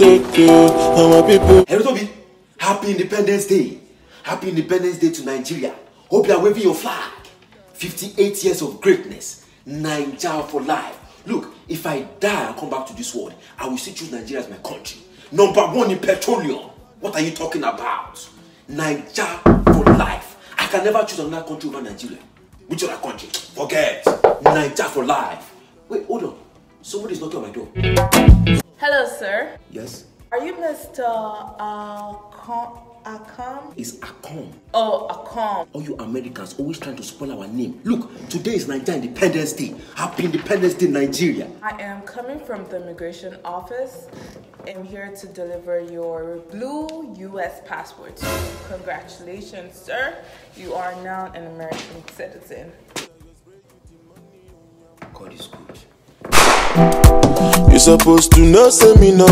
it's my people. Hello, Toby. Happy Independence Day. Happy Independence Day to Nigeria. Hope you are waving your flag. 58 years of greatness. Nigeria for life. Look, if I die and come back to this world, I will still choose Nigeria as my country. Number one in petroleum. What are you talking about? Nigeria for life. I can never choose another country over Nigeria. Which other country? Forget. Nigeria for life. Wait, hold on. Somebody's knocking on my door. Hello, sir. Yes? Are you Mr. Uh, Akon? Akon? It's Akom. Oh, Akon. All you Americans always trying to spoil our name. Look, today is Nigeria Independence Day. Happy Independence Day, Nigeria. I am coming from the immigration office. I'm here to deliver your blue U.S. passport. Congratulations, sir. You are now an American citizen. God is good. You supposed to know, say me no